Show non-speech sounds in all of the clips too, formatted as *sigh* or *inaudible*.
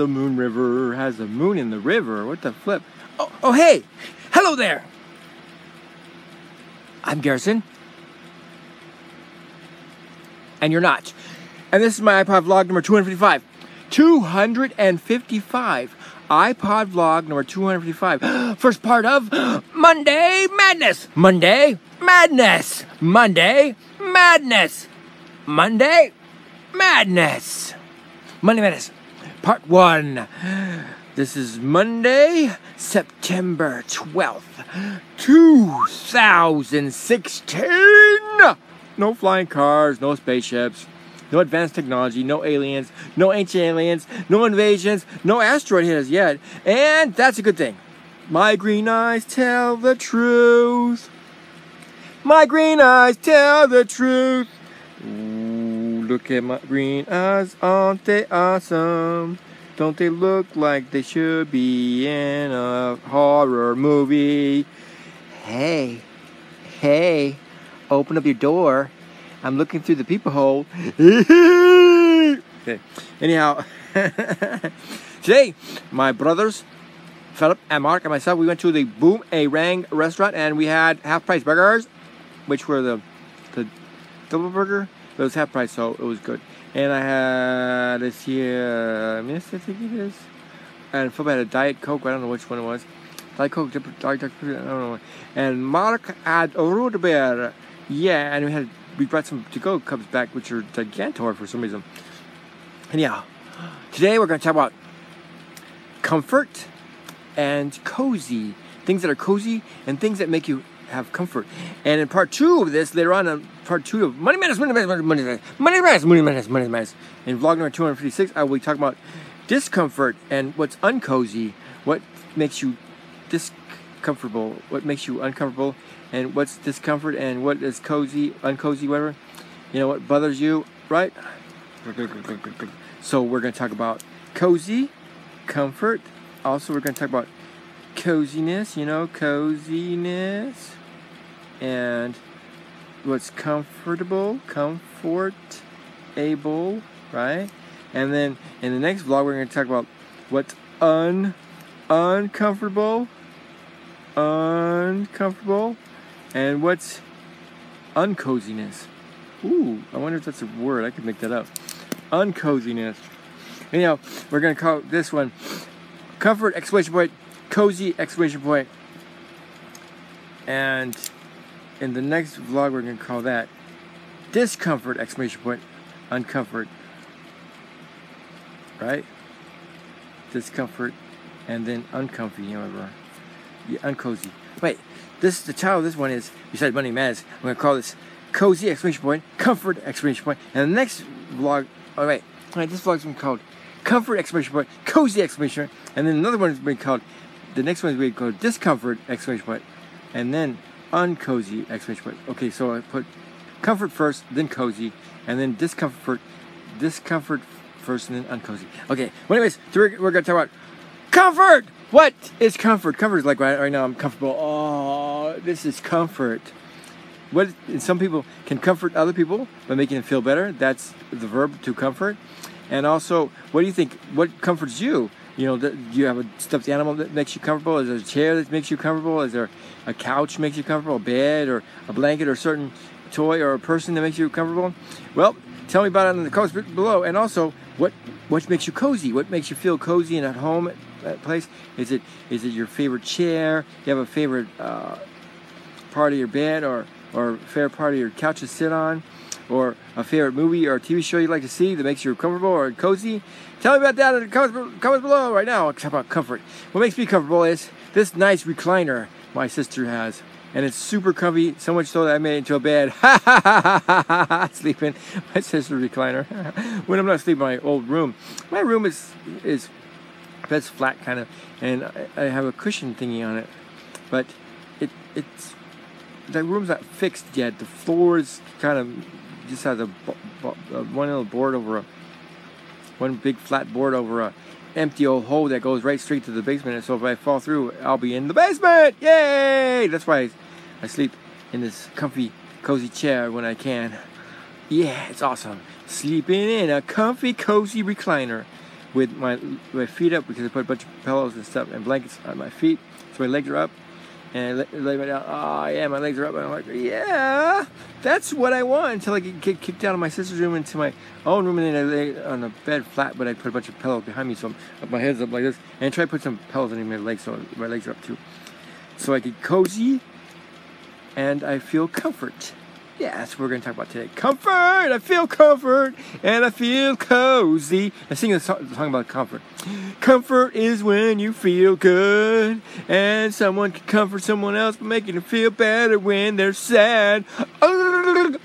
the Moon River has a moon in the river. What the flip? Oh, oh hey! Hello there! I'm Garrison. And you're not. And this is my iPod vlog number 255. 255. iPod vlog number 255. *gasps* First part of Monday Madness. Monday Madness. Monday Madness. Monday Madness. Monday Madness. Part 1. This is Monday, September 12th, 2016. No flying cars, no spaceships, no advanced technology, no aliens, no ancient aliens, no invasions, no asteroid hit us yet. And that's a good thing. My green eyes tell the truth. My green eyes tell the truth. Look at my green eyes, aren't they awesome? Don't they look like they should be in a horror movie? Hey, hey, open up your door. I'm looking through the peephole. okay, anyhow, *laughs* today, my brothers, Philip and Mark and myself, we went to the Boomarang restaurant and we had half price burgers, which were the, the double burger. It was half price, so it was good. And I had this here, Miss, I think it is. And Philip had a Diet Coke, I don't know which one it was. Diet Coke, Diet Coke, I don't know. And Mark had a root beer. Yeah, and we had we brought some to-go cups back, which are gigantor for some reason. Anyhow, today we're going to talk about comfort and cozy. Things that are cozy and things that make you have comfort. And in part two of this, later on, in part two of Monday Madness, Monday Madness, Monday Madness, Monday Madness, Monday Madness, Monday Madness. In vlog number 256, I will be talking about discomfort and what's uncozy, what makes you discomfortable, what makes you uncomfortable, and what's discomfort and what is cozy, uncozy, whatever. You know what bothers you, right? So we're going to talk about cozy, comfort. Also, we're going to talk about coziness, you know, coziness and what's comfortable, comfort, able, right? And then in the next vlog, we're going to talk about what's un uncomfortable, uncomfortable, and what's uncoziness. Ooh, I wonder if that's a word. I could make that up. Uncoziness. Anyhow, we're going to call this one comfort exclamation point, cozy exclamation point, and in the next vlog, we're going to call that discomfort, exclamation point, uncomfort. Right? Discomfort and then uncomfy, however. Yeah, uncozy. Wait, this the title of this one is, besides Monday Madness, I'm going to call this cozy, exclamation point, comfort, exclamation point. And the next vlog, oh wait, all right, this vlog's been called comfort, exclamation point, cozy, exclamation. And then another one is being called, the next one is being called discomfort, exclamation. And then uncozy exclamation point. Okay, so I put comfort first, then cozy, and then discomfort, discomfort first, and then uncozy. Okay. Well, anyways, so we're, we're gonna talk about comfort. What is comfort? Comfort is like right, right now I'm comfortable. Oh, this is comfort. What some people can comfort other people by making them feel better. That's the verb to comfort. And also, what do you think? What comforts you? You know, do you have a stuffed animal that makes you comfortable? Is there a chair that makes you comfortable? Is there a couch makes you comfortable? A bed or a blanket or a certain toy or a person that makes you comfortable? Well, tell me about it in the comments below. And also, what what makes you cozy? What makes you feel cozy and at home at that place? Is it is it your favorite chair? Do you have a favorite uh, part of your bed or or favorite part of your couch to sit on? Or a favorite movie or TV show you'd like to see that makes you comfortable or cozy? Tell me about that in the comments, below right now. Talk about comfort. What makes me comfortable is this nice recliner my sister has. And it's super comfy, so much so that I made it into a bed. Ha ha ha ha ha sleeping my sister's recliner. *laughs* when I'm not sleeping in my old room. My room is is bed's flat kind of, and I, I have a cushion thingy on it. But it it's the room's not fixed yet. The floor is kind of just has a, a uh, one little board over a one big flat board over a empty old hole that goes right straight to the basement. And so if I fall through, I'll be in the basement. Yay! That's why I, I sleep in this comfy, cozy chair when I can. Yeah, it's awesome. Sleeping in a comfy, cozy recliner. with my my feet up because I put a bunch of pillows and stuff and blankets on my feet, so my legs are up. And I lay, lay down. Oh yeah, my legs are up. And I'm like, yeah, that's what I want until I get, kicked out of my sister's room into my own room, and then I lay on the bed flat. But I put a bunch of pillows behind me, so my head's up like this, and I try to put some pillows under my legs, so my legs are up too, so I get cozy, and I feel comfort. Yeah, that's what we're going to talk about today. Comfort! I feel comfort and I feel cozy. I sing a song, about comfort. Comfort is when you feel good and someone can comfort someone else by making them feel better when they're sad. I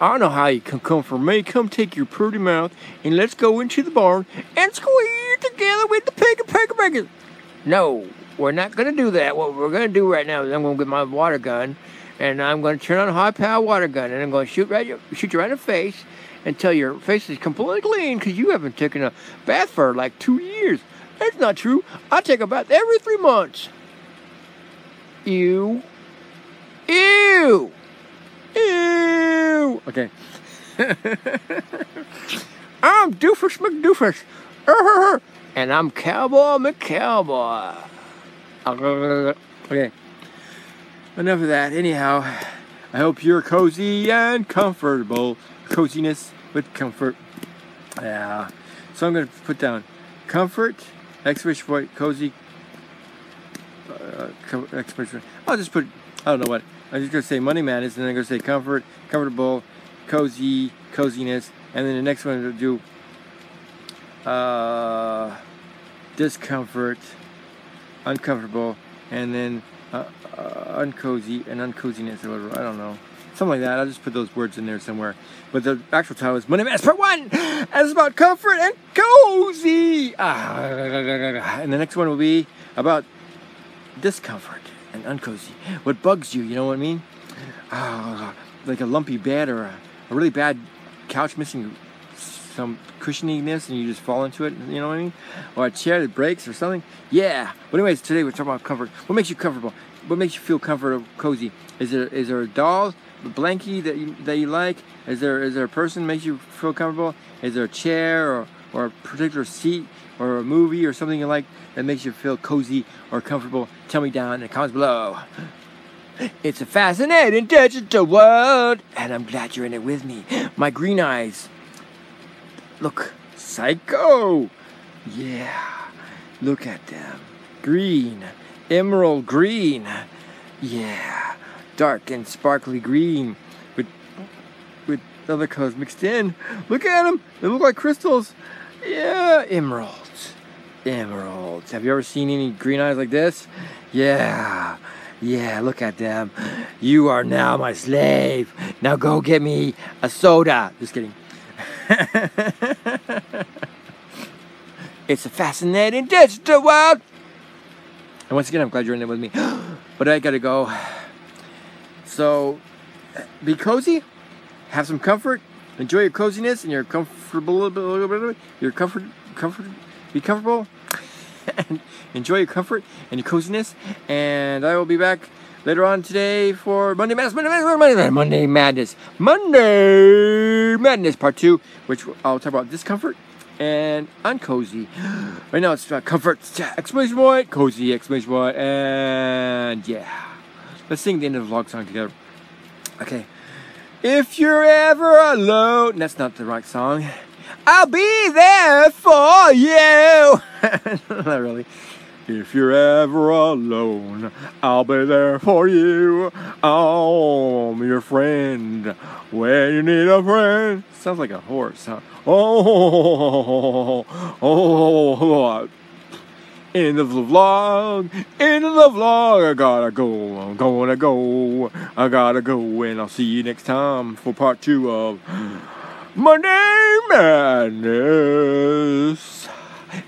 don't know how you can comfort me. Come take your pretty mouth and let's go into the barn and squeeze together with the pig and pig and No, we're not going to do that. What we're going to do right now is I'm going to get my water gun and I'm going to turn on a high power water gun and I'm going to shoot right shoot you right in the face until your face is completely clean because you haven't taken a bath for like two years. That's not true. I take a bath every three months. Ew. Ew. Ew. Okay. *laughs* I'm Doofus McDoofus. *laughs* And I'm Cowboy McCowboy. *laughs* Okay enough of that. Anyhow, I hope you're cozy and comfortable. Coziness with comfort. Yeah. So I'm going to put down comfort, exclamation point, cozy, uh, exclamation I'll just put, I don't know what. I'm just going to say Monday Madness, and then I'm going to say comfort, comfortable, cozy, coziness, and then the next one will do uh, discomfort, uncomfortable, and then uh, uncozy and uncoziness or whatever. I don't know. Something like that. I'll just put those words in there somewhere. But the actual title is Money Mass Part 1! And it's about comfort and cozy! Ah, and the next one will be about discomfort and uncozy. What bugs you, you know what I mean? Ah, like a lumpy bed or a, a really bad couch missing some cushioniness and you just fall into it, you know what I mean? Or a chair that breaks or something. Yeah. But anyways, today we're talking about comfort. What makes you comfortable? What makes you feel comfortable, cozy? Is there is there a doll, a blankie that you that you like? Is there is there a person that makes you feel comfortable? Is there a chair or or a particular seat or a movie or something you like that makes you feel cozy or comfortable? Tell me down in the comments below. It's a fascinating digital world, and I'm glad you're in it with me. My green eyes Look, psycho! Yeah, look at them. Green, emerald green. Yeah, dark and sparkly green with with other colors mixed in. Look at them. They look like crystals. Yeah, emeralds. Emeralds. Have you ever seen any green eyes like this? Yeah. Yeah, look at them. You are now my slave. Now go get me a soda. Just kidding. *laughs* it's a fascinating digital world. And once again, I'm glad you're in there with me. *gasps* but I gotta go. So, be cozy, have some comfort, enjoy your coziness and your comfortable. Little bit of it. Your comfort, comfort, be comfortable, and *laughs* enjoy your comfort and your coziness. And I will be back later on today for Monday Madness, Monday Madness, Monday, Monday Madness, Monday Madness Part 2, which I'll talk about discomfort and uncozy. *gasps* Right now it's about comfort, exclamation point, cozy, exclamation point, and yeah. Let's sing the end of the vlog song together. Okay. If you're ever alone, that's not the right song. I'll be there for you. *laughs* not really. If you're ever alone, I'll be there for you. I'm your friend when you need a friend. Sounds like a horse, huh? Oh oh, oh, oh, oh, End of the vlog, end of the vlog. I gotta go, I'm gonna go, I gotta go, and I'll see you next time for part two of Monday Madness.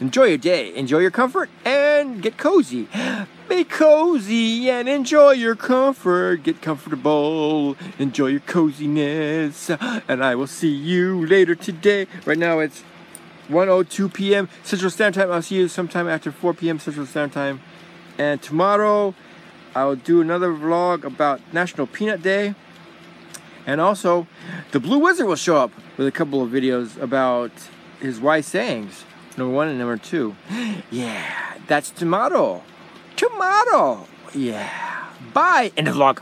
Enjoy your day, enjoy your comfort, and get cozy. Be cozy and enjoy your comfort. Get comfortable, enjoy your coziness, and I will see you later today. Right now it's 1:02 p.m. Central Standard Time. I'll see you sometime after 4 p.m. Central Standard Time. And tomorrow I'll do another vlog about National Peanut Day. And also, the Blue Wizard will show up with a couple of videos about his wise sayings. Number one and number two. Yeah, that's tomorrow. Tomorrow. Yeah. Bye. End of vlog.